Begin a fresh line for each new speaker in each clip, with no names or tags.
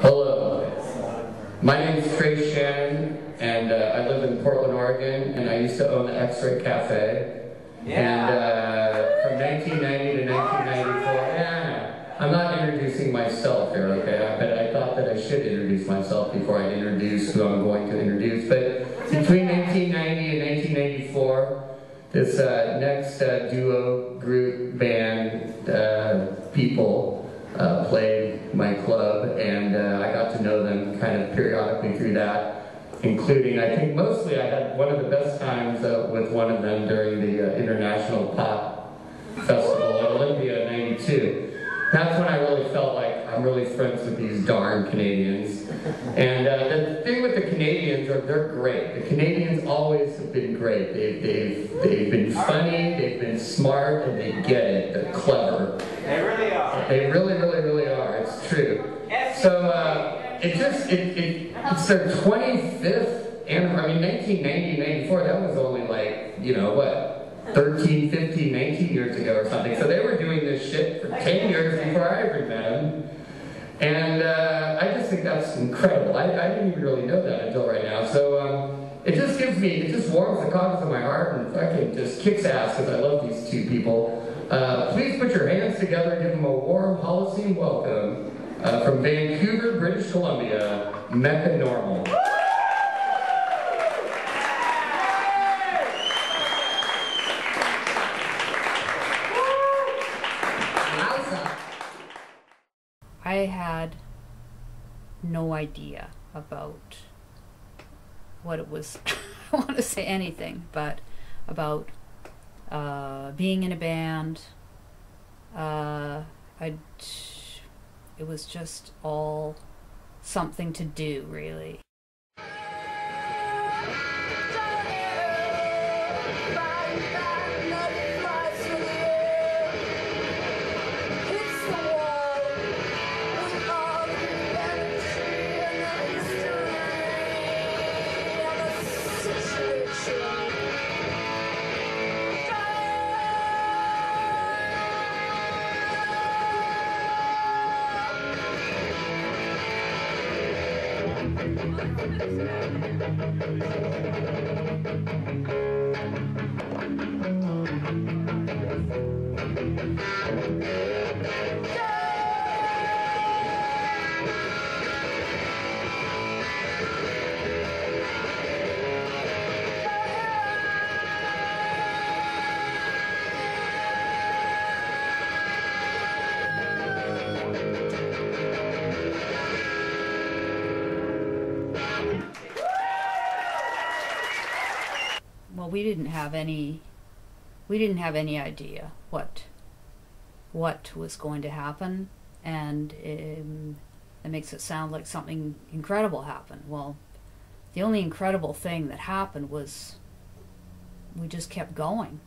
Hello. My name is Tres Shannon, and uh, I live in Portland, Oregon, and I used to own the X-Ray Cafe. Yeah. And uh, from 1990 to 1994, yeah, I'm not introducing myself here, okay? But I thought that I should introduce myself before I introduce who I'm going to introduce. But between 1990 and 1994, this uh, next uh, duo group band uh, people uh, played my club, and uh, I got to know them kind of periodically through that, including, I think mostly I had one of the best times uh, with one of them during the International Pop Festival at Olympia 92. That's when I really felt like I'm really friends with these darn Canadians. And uh, the thing with the Canadians are they're great. The Canadians always have been great. They've, they've, they've been funny, they've been smart, and they get it. They're clever.
They really are.
They really are. It's true. So uh, it just, it, it, it's their 25th, and I mean 1990, 94, that was only like, you know, what, 13, 15, 19 years ago or something. So they were doing this shit for 10 years before I ever met them. And uh, I just think that's incredible. I, I, didn't even really know that until right now. So um, it just gives me, it just warms the cockles of my heart and fucking just kicks ass because I love these two people. Uh, please put your hands together and give them a warm Holocene welcome uh, from Vancouver, British Columbia, Mecca Normal.
I had no idea about what it was. I want to say anything, but about uh, being in a band. Uh, I. It was just all something to do, really. Well, we didn't have any we didn't have any idea what what was going to happen, and um, it makes it sound like something incredible happened. Well, the only incredible thing that happened was we just kept going.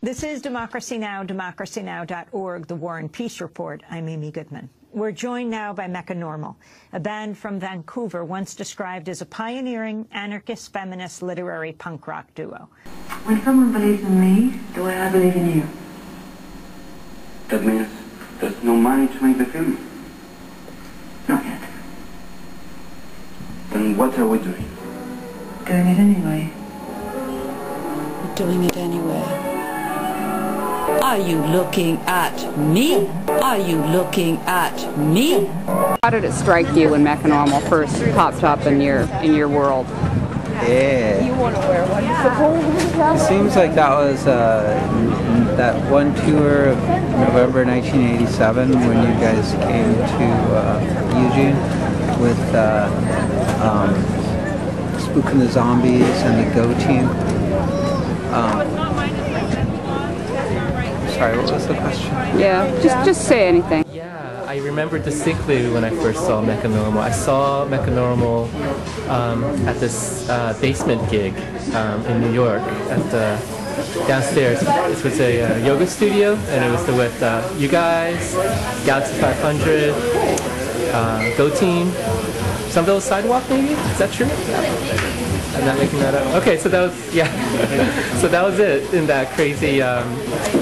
This is Democracy Now!, democracynow.org, The War and Peace Report. I'm Amy Goodman. We're joined now by Mecca Normal, a band from Vancouver once described as a pioneering anarchist feminist literary punk rock duo.
When someone believes in me, the way I believe in you.
That means there's no money to make the film?
Not yet.
Then what are we doing?
Doing it anyway.
We're Doing it anyway. Are you looking at me? Are you looking at me?
How did it strike you when Mecca Normal first popped up in your in your world?
Yeah.
You want to wear one?
It seems like that was uh, that one tour of November 1987 when you guys came to uh, Eugene with uh, um, Spook and the Zombies and the Go Team. Um, sorry, what was the question?
Yeah, just just say anything.
Yeah, I remember distinctly when I first saw Mecca Normal. I saw Mecca Normal um, at this uh, basement gig um, in New York at the downstairs. It was a uh, yoga studio, and it was the, with uh, you guys, Galaxie 500, uh, Go Team, some of those sidewalk maybe. Is that true? I'm not making that up. Okay, so that was yeah. so that was it in that crazy um,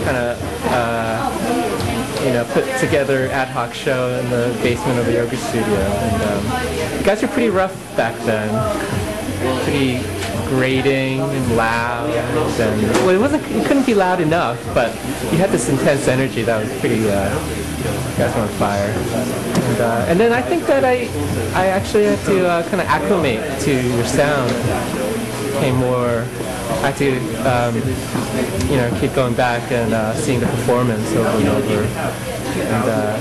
kind of uh, you know put together ad hoc show in the basement of a yoga studio. And um, you guys were pretty rough back then. Pretty grating and loud and well it wasn't it couldn't be loud enough but you had this intense energy that was pretty uh, you guys were on fire and, uh, and then I think that I I actually had to uh, kind of acclimate to your sound became more I had to um, you know keep going back and uh, seeing the performance over and over and uh,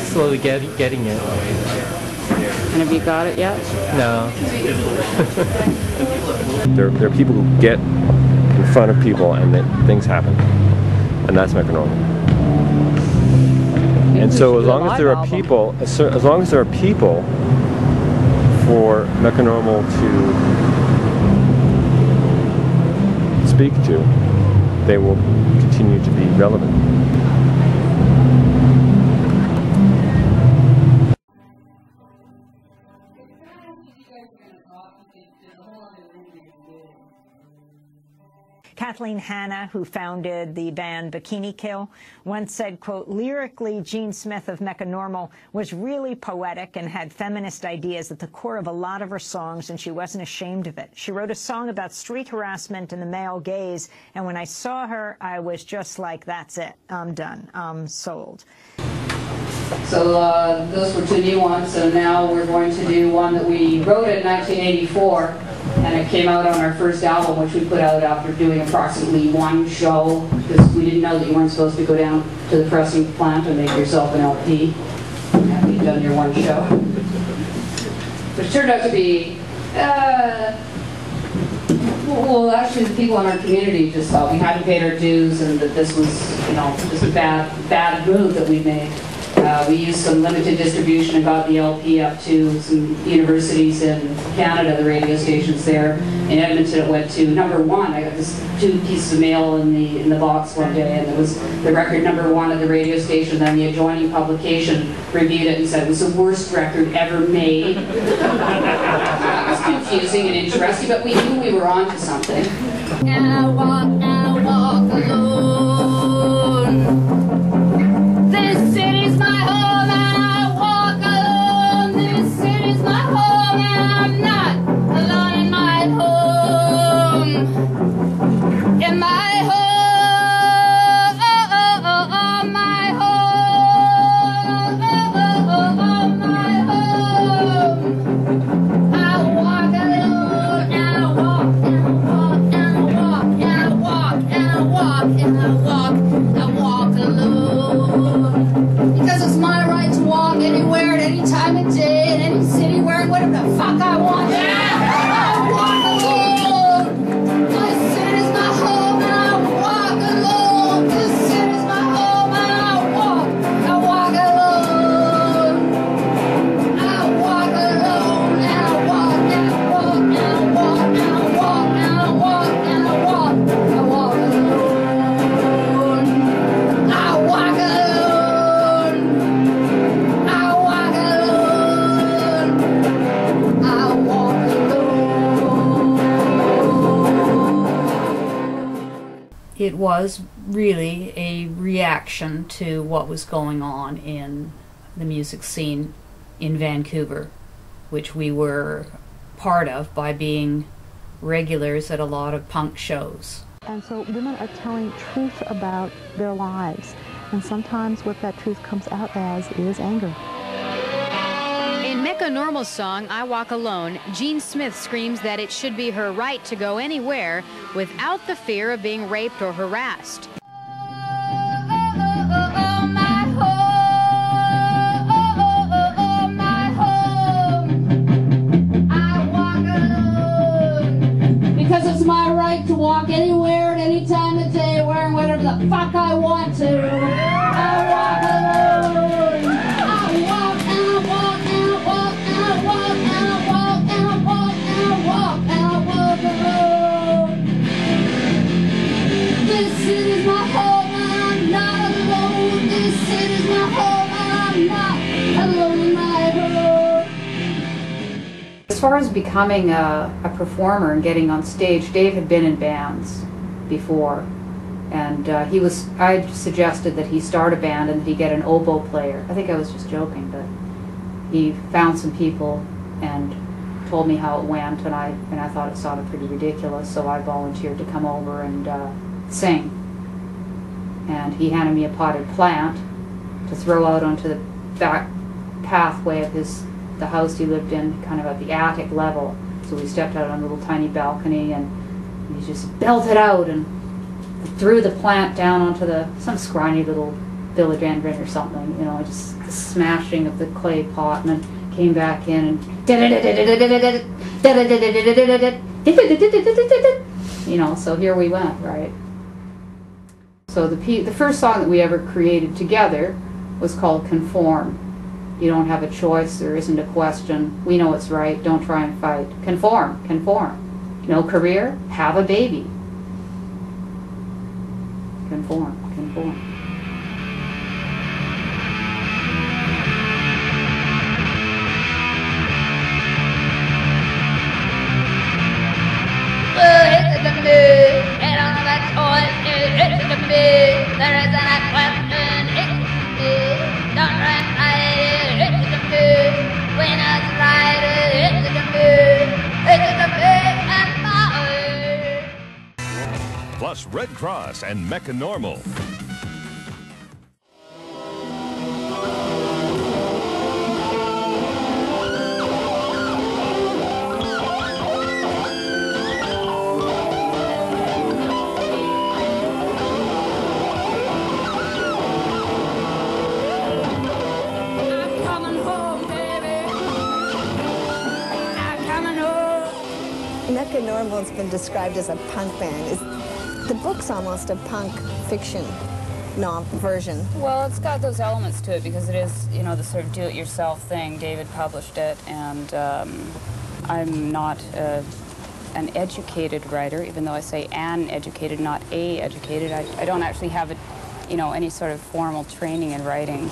slowly get, getting it
And have you got it yet?
no
There, there are people who get in front of people and then things happen. And that's Mecca Normal. And so as long as there are people, as, as long as there are people for Mecca Normal to speak to, they will continue to be relevant.
Kathleen Hanna, who founded the band Bikini Kill, once said, quote, lyrically, Jean Smith of Mecca Normal was really poetic and had feminist ideas at the core of a lot of her songs, and she wasn't ashamed of it. She wrote a song about street harassment and the male gaze, and when I saw her, I was just like, that's it. I'm done. I'm sold.
So uh, those were two new ones, so now we're going to do one that we wrote in 1984, and it came out on our first album, which we put out after doing approximately one show, because we didn't know that you weren't supposed to go down to the pressing plant and make yourself an LP after you'd done your one show. Which turned out to be, uh, well, actually, the people in our community just thought we hadn't paid our dues and that this was, you know, just a bad, bad move that we made. Uh, we used some limited distribution and got the LP up to some universities in Canada, the radio stations there. In Edmonton, it went to number one. I got this two pieces of mail in the in the box one day, and it was the record number one at the radio station. Then the adjoining publication reviewed it and said it was the worst record ever made. it was confusing and interesting, but we knew we were onto something.
Was really a reaction to what was going on in the music scene in Vancouver, which we were part of by being regulars at a lot of punk shows.
And so women are telling truth about their lives. And sometimes what that truth comes out as is anger.
In a normal song, I Walk Alone, Jean Smith screams that it should be her right to go anywhere without the fear of being raped or harassed.
I walk alone because it's my right to walk anywhere at any time of day wearing whatever the fuck I want to.
As far as becoming a, a performer and getting on stage, Dave had been in bands before. And uh, he was, I suggested that he start a band and that he get an oboe player. I think I was just joking, but he found some people and told me how it went, and I, and I thought it sounded pretty ridiculous, so I volunteered to come over and uh, sing. And he handed me a potted plant to throw out onto the back pathway of his the house he lived in, kind of at the attic level. So we stepped out on a little tiny balcony and he just belted out and threw the plant down onto the some scrawny little philodendron or something, you know, just the smashing of the clay pot and then came back in and you know, so here we went, right? So the the first song that we ever created together was called Conform. You don't have a choice, there isn't a question. We know it's right, don't try and fight. Conform, conform. No career, have a baby. Conform, conform.
Plus Red Cross and Mecca Normal.
Mecca Normal has been described as a punk band. Is the book's almost a punk fiction nom version?
Well, it's got those elements to it because it is, you know, the sort of do-it-yourself thing. David published it, and um, I'm not uh, an educated writer, even though I say an educated, not a educated. I, I don't actually have, a, you know, any sort of formal training in writing.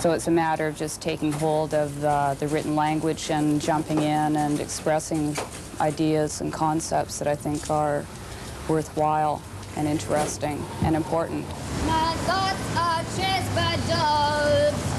So it's a matter of just taking hold of the, the written language and jumping in and expressing ideas and concepts that I think are worthwhile and interesting and important.
My thoughts are chased by dogs,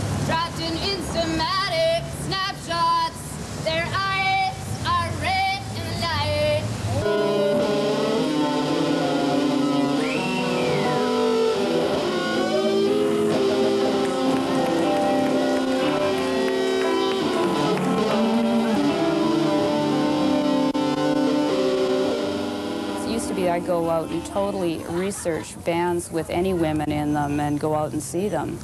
It used to be I'd go out and totally research bands with any women in them and go out and see them.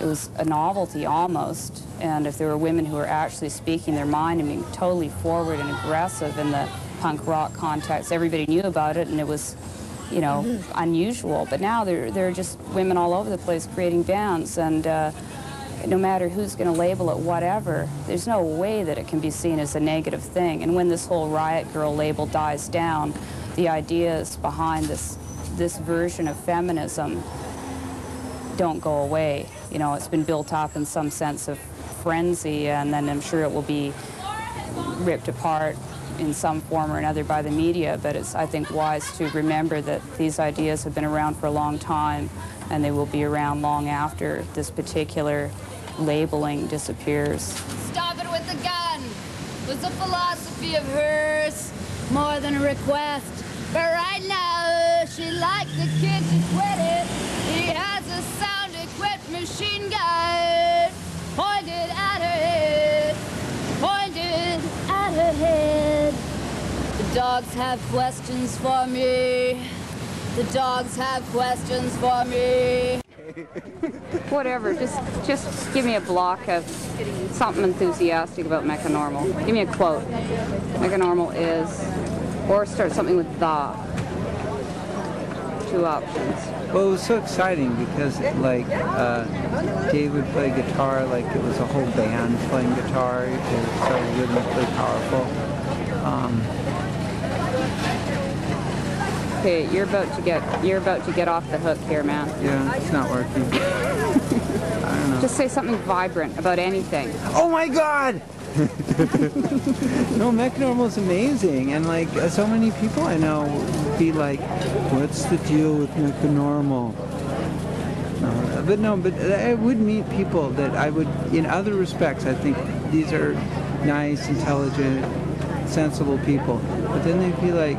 It was a novelty almost, and if there were women who were actually speaking their mind and being totally forward and aggressive in the punk rock context, everybody knew about it and it was, you know, unusual. But now there, there are just women all over the place creating bands and uh, no matter who's going to label it whatever, there's no way that it can be seen as a negative thing. And when this whole Riot Grrrl label dies down, the ideas behind this, this version of feminism don't go away. You know, it's been built up in some sense of frenzy, and then I'm sure it will be ripped apart in some form or another by the media, but it's, I think, wise to remember that these ideas have been around for a long time, and they will be around long after this particular labeling disappears.
Stop it with the gun was a philosophy of hers, more than a request. But right now, she likes the kid to quit it. He has a sound-equipped machine gun pointed at her head, pointed at her head. The dogs have questions for me. The dogs have questions for me.
Whatever, just just give me a block of something enthusiastic about Mecca Normal. Give me a quote. Mecca Normal is, or start something with the. Two options.
Well, it was so exciting because, like, uh, Dave would play guitar like it was a whole band playing guitar. It was so rhythmically powerful. Um,
Okay, you're about to get you're about to get off the hook here, man.
yeah, it's not working. I don't know.
Just say something vibrant about anything.
Oh my God! no, Mecca Normal is amazing, and like uh, so many people I know be like, "What's the deal with Mecca Normal?" Uh, but no, but I would meet people that I would, in other respects, I think these are nice, intelligent, sensible people. But then they'd be like,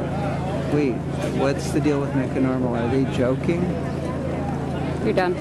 "Wait, what's the deal with Mecca Normal? Are they joking?"
You're done.